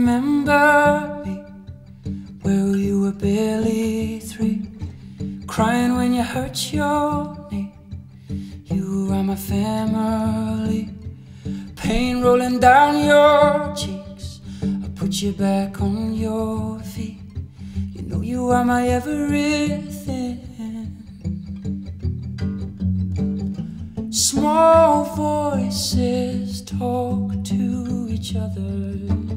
Remember me. Well, you were barely three. Crying when you hurt your knee. You are my family. Pain rolling down your cheeks. I put you back on your feet. You know you are my everything. Small voices talk to each other.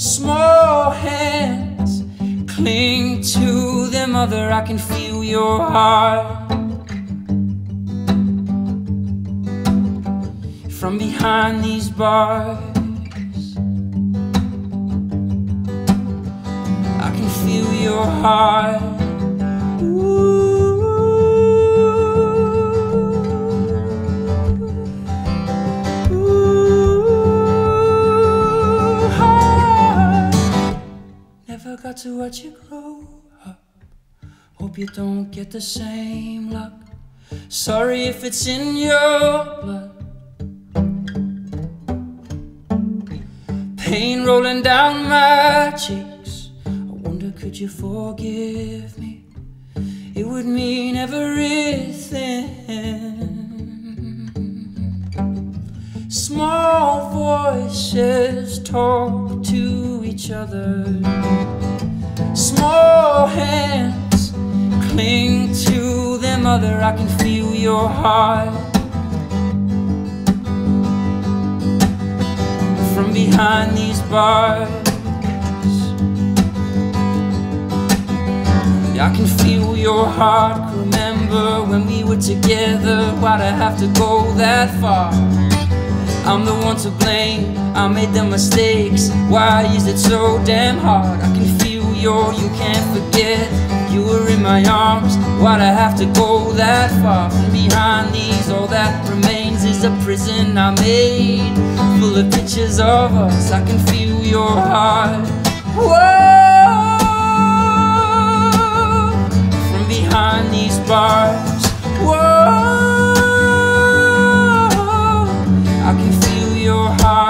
Small hands cling to their mother. I can feel your heart. From behind these bars, I can feel your heart. Got to watch you grow up. Hope you don't get the same luck. Sorry if it's in your blood. Pain rolling down my cheeks. I wonder, could you forgive me? It would mean everything. Small voices talk to each other. Hands cling to their mother. I can feel your heart from behind these bars. I can feel your heart. Remember when we were together? Why'd I have to go that far? I'm the one to blame. I made the mistakes. Why is it so damn hard? I can you're, you can't forget. You were in my arms, why'd I have to go that far? From behind these? All that remains is a prison I made Full of pictures of us, I can feel your heart. Whoa, from behind these bars. Whoa, I can feel your heart.